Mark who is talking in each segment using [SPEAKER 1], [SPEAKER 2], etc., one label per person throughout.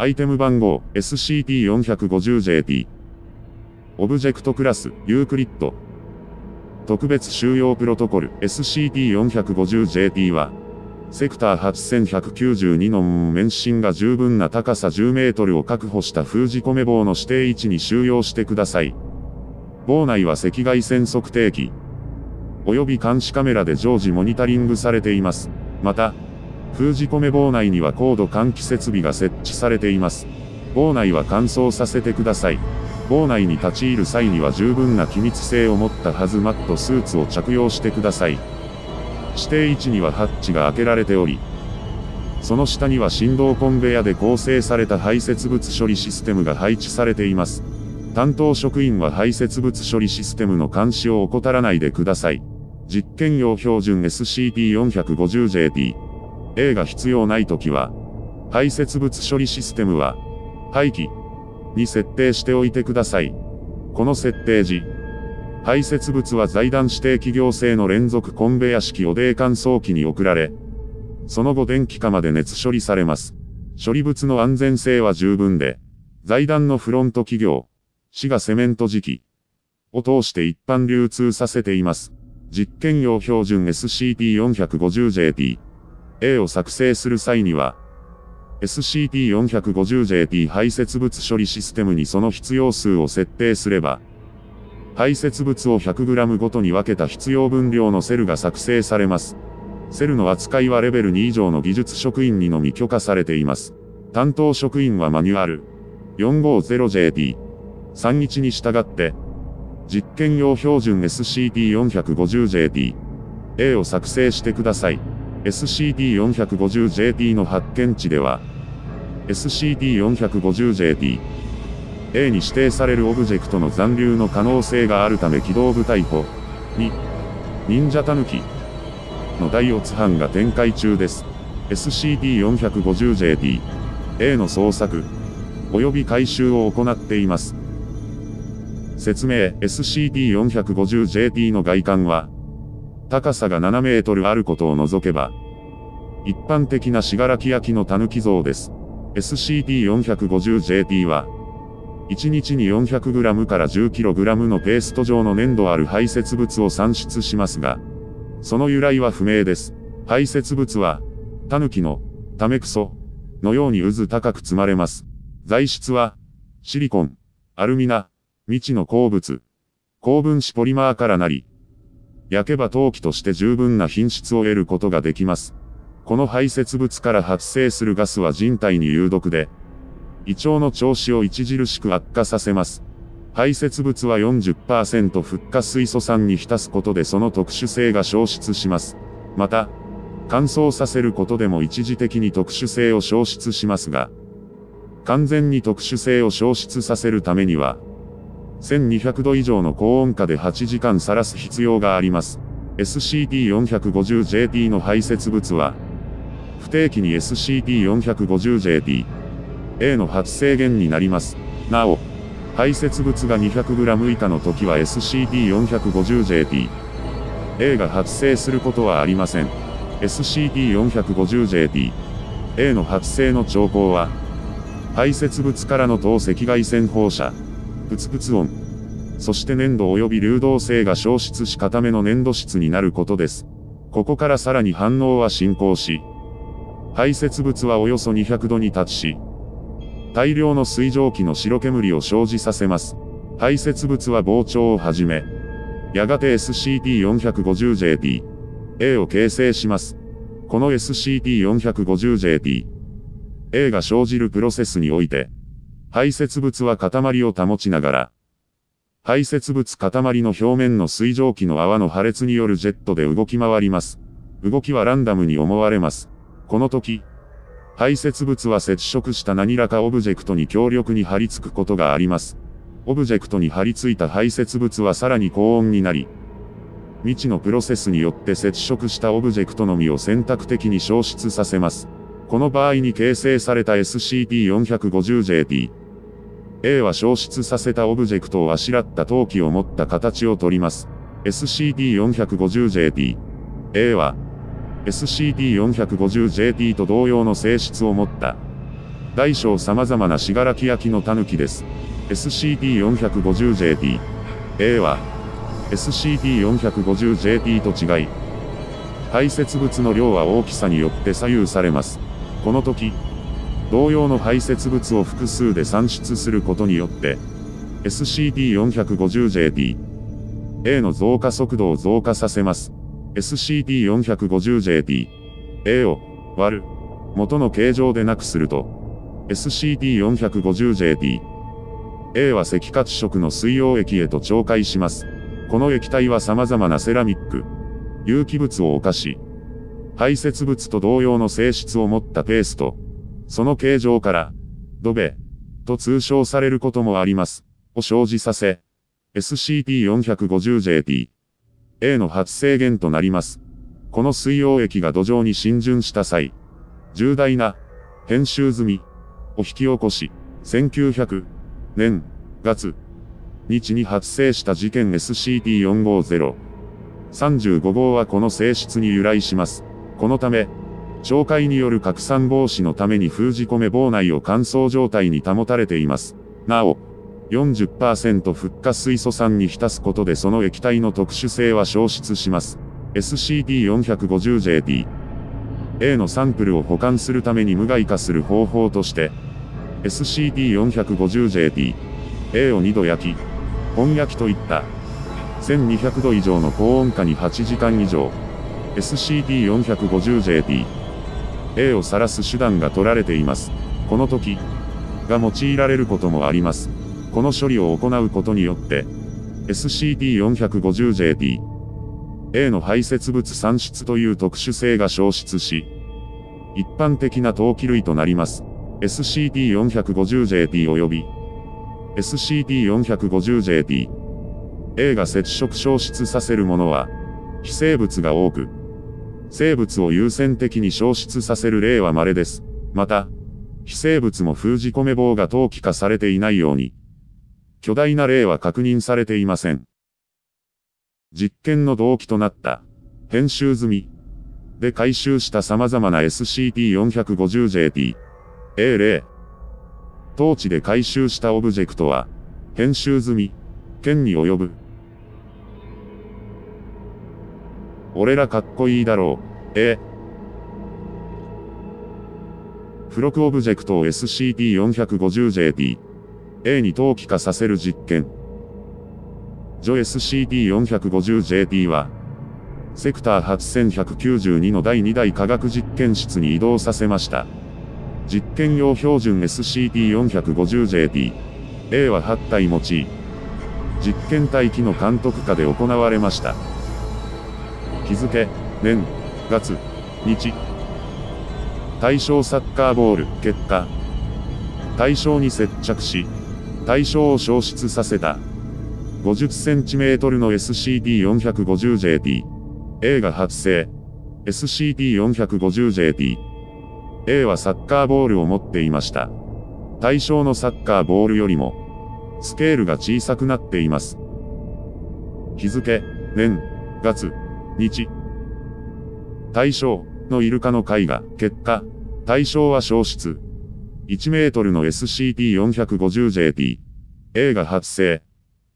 [SPEAKER 1] アイテム番号 SCP-450JP。オブジェクトクラスユークリッド。特別収容プロトコル SCP-450JP は、セクター8192の免震が十分な高さ10メートルを確保した封じ込め房の指定位置に収容してください。房内は赤外線測定器、及び監視カメラで常時モニタリングされています。また、封じ込め棒内には高度換気設備が設置されています。棒内は乾燥させてください。棒内に立ち入る際には十分な機密性を持ったハズマットスーツを着用してください。指定位置にはハッチが開けられており、その下には振動コンベヤで構成された排泄物処理システムが配置されています。担当職員は排泄物処理システムの監視を怠らないでください。実験用標準 SCP-450JP A が必要ないときは、排泄物処理システムは、廃棄に設定しておいてください。この設定時、排泄物は財団指定企業製の連続コンベヤ式汚泥乾燥機に送られ、その後電気化まで熱処理されます。処理物の安全性は十分で、財団のフロント企業、市がセメント時期を通して一般流通させています。実験用標準 SCP-450JP A を作成する際には、SCP-450JP 排泄物処理システムにその必要数を設定すれば、排泄物を 100g ごとに分けた必要分量のセルが作成されます。セルの扱いはレベル2以上の技術職員にのみ許可されています。担当職員はマニュアル 450JP 31に従って、実験用標準 SCP-450JP A を作成してください。SCP-450JP の発見地では、SCP-450JP A に指定されるオブジェクトの残留の可能性があるため機動部隊補に、忍者たぬきの第オツ班が展開中です。SCP-450JP A の捜索及び回収を行っています。説明 SCP-450JP の外観は、高さが7メートルあることを除けば、一般的な死柄木焼の狸像です。SCP-450JP は、1日に 400g から 10kg のペースト状の粘土ある排泄物を産出しますが、その由来は不明です。排泄物は、狸の、タメクソ、のように渦高く積まれます。材質は、シリコン、アルミナ、未知の鉱物、高分子ポリマーからなり、焼けば陶器として十分な品質を得ることができます。この排泄物から発生するガスは人体に有毒で、胃腸の調子を著しく悪化させます。排泄物は40%フッ化水素酸に浸すことでその特殊性が消失します。また、乾燥させることでも一時的に特殊性を消失しますが、完全に特殊性を消失させるためには、1200度以上の高温下で8時間さらす必要があります。SCP-450JP の排泄物は、不定期に SCP-450JP A の発生源になります。なお、排泄物が 200g 以下の時は SCP-450JP A が発生することはありません。SCP-450JP A の発生の兆候は、排泄物からの透赤外線放射、プツプツ音。そして粘土及び流動性が消失し固めの粘土質になることです。ここからさらに反応は進行し、排泄物はおよそ200度に達し、大量の水蒸気の白煙を生じさせます。排泄物は膨張をはじめ、やがて SCP-450JP A を形成します。この SCP-450JP A が生じるプロセスにおいて、排泄物は塊を保ちながら、排泄物塊の表面の水蒸気の泡の破裂によるジェットで動き回ります。動きはランダムに思われます。この時、排泄物は接触した何らかオブジェクトに強力に張り付くことがあります。オブジェクトに張り付いた排泄物はさらに高温になり、未知のプロセスによって接触したオブジェクトのみを選択的に消失させます。この場合に形成された SCP-450JP。A は消失させたオブジェクトをあしらった陶器を持った形をとります。SCP-450JP。A は、SCP-450JP と同様の性質を持った、大小様々な信楽焼きの狸です。SCP-450JT。A は、SCP-450JT と違い、排泄物の量は大きさによって左右されます。この時、同様の排泄物を複数で算出することによって、SCP-450JT、A の増加速度を増加させます。SCP-450JT、A を割る元の形状でなくすると、SCP-450JT。A は赤褐色の水溶液へと懲戒します。この液体は様々なセラミック、有機物を犯し、排泄物と同様の性質を持ったペースト、その形状から、ドベ、と通称されることもあります。を生じさせ、SCP-450JT、A の発生源となります。この水溶液が土壌に浸潤した際、重大な、編集済み、を引き起こし、1900年月日に発生した事件 SCP-450。35号はこの性質に由来します。このため、懲戒による拡散防止のために封じ込め防内を乾燥状態に保たれています。なお、40%フッ化水素酸に浸すことでその液体の特殊性は消失します。SCP-450JT A のサンプルを保管するために無害化する方法として、SCP-450JT、A を2度焼き、本焼きといった、1200度以上の高温下に8時間以上、SCP-450JT、A を晒す手段が取られています。この時、が用いられることもあります。この処理を行うことによって、SCP-450JT、A の排泄物産出という特殊性が消失し、一般的な陶器類となります。SCP-450JT 及び SCP-450JT A が接触消失させるものは非生物が多く生物を優先的に消失させる例は稀です。また、非生物も封じ込め棒が陶器化されていないように巨大な例は確認されていません。実験の動機となった編集済みで回収した様々な SCP-450JT A 例。当地で回収したオブジェクトは、編集済み、剣に及ぶ。俺らかっこいいだろう、え？付録オブジェクトを SCP-450JT、A に投機化させる実験。ジョ SCP-450JT は、セクター8192の第2代科学実験室に移動させました。実験用標準 SCP-450JT。A は8体用い、実験待機の監督下で行われました。日付、年、月、日。対象サッカーボール、結果。対象に接着し、対象を消失させた。50cm の SCP-450JT。A が発生。SCP-450JT。A はサッカーボールを持っていました。対象のサッカーボールよりも、スケールが小さくなっています。日付、年、月、日。対象のイルカの絵画、結果、対象は消失。1メートルの SCP-450JT。A が発生。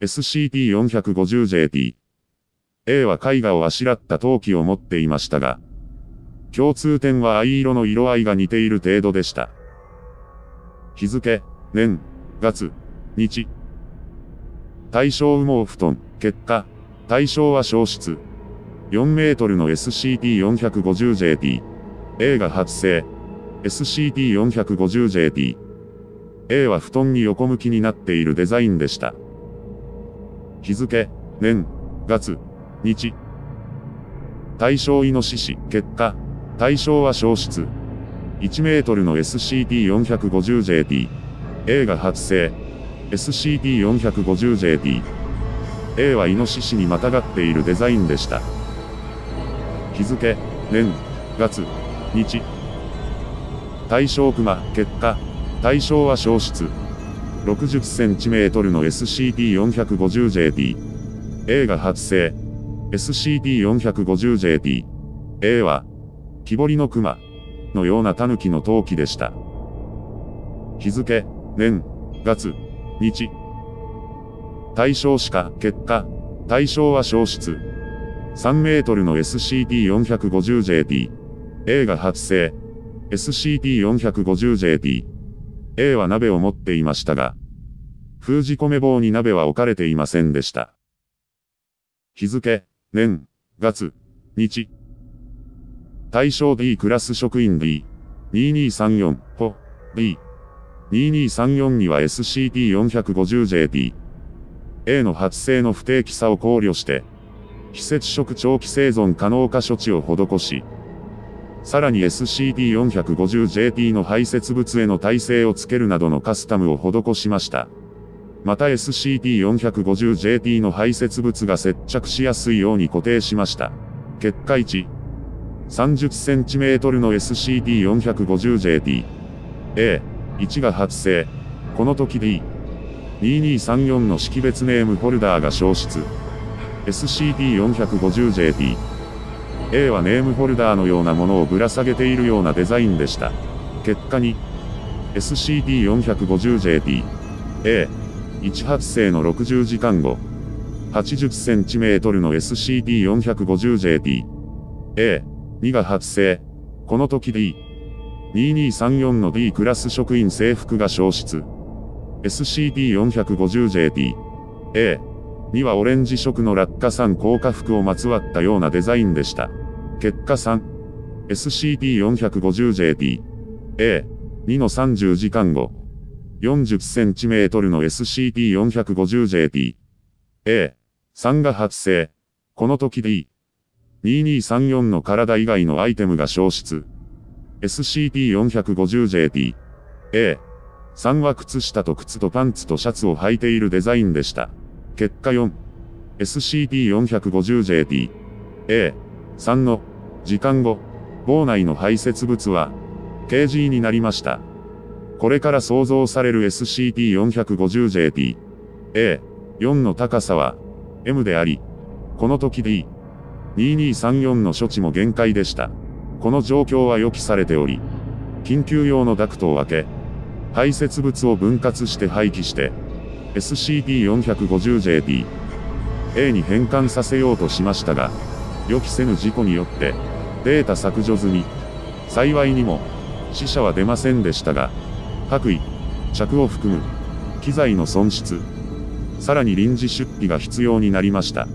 [SPEAKER 1] SCP-450JT。A は絵画をあしらった陶器を持っていましたが、共通点は藍色の色合いが似ている程度でした。日付、年、月、日。対象羽毛布団、結果、対象は消失。4メートルの SCP-450JT。A が発生。SCP-450JT。A は布団に横向きになっているデザインでした。日付、年、月、日。対象イノシシ、結果、対象は消失。1メートルの SCP-450JT。A が発生。SCP-450JT。A はイノシシにまたがっているデザインでした。日付、年、月、日。対象クマ、結果、対象は消失。60cm の SCP-450JT。A が発生。SCP-450JT。A は、木彫りの熊のような狸の陶器でした。日付、年、月、日。対象しか、結果、対象は消失。3メートルの SCP-450JT。A が発生。SCP-450JT。A は鍋を持っていましたが、封じ込め棒に鍋は置かれていませんでした。日付、年、月、日。対象 D クラス職員 D。2234、ほ、D。2234には SCP-450JT。A の発生の不定期さを考慮して、非接触長期生存可能化処置を施し、さらに SCP-450JT の排泄物への耐性をつけるなどのカスタムを施しました。また SCP-450JT の排泄物が接着しやすいように固定しました。結果1、30cm の SCP-450JT、A、1が発生。この時 D2234 の識別ネームフォルダーが消失。SCP-450JT。A はネームフォルダーのようなものをぶら下げているようなデザインでした。結果に、SCP-450JT。A。1発生の60時間後。80cm の SCP-450JT。A。2が発生。この時 D。2234の D クラス職員制服が消失。SCP-450JT。A。にはオレンジ色の落下酸硬化服をまつわったようなデザインでした。結果3。SCP-450JT。A。2の30時間後。40cm の SCP-450JT。A。3が発生。この時 D。2234の体以外のアイテムが消失。SCP-450JT。A。3は靴下と靴とパンツとシャツを履いているデザインでした。結果4。SCP-450JT。A。3の時間後、房内の排泄物は、KG になりました。これから想像される SCP-450JT。A。4の高さは、M であり、この時 D。2234の処置も限界でした。この状況は予期されており、緊急用のダクトを開け、排泄物を分割して廃棄して、SCP-450JP A に変換させようとしましたが、予期せぬ事故によって、データ削除済み。幸いにも、死者は出ませんでしたが、白衣、着を含む、機材の損失、さらに臨時出費が必要になりました。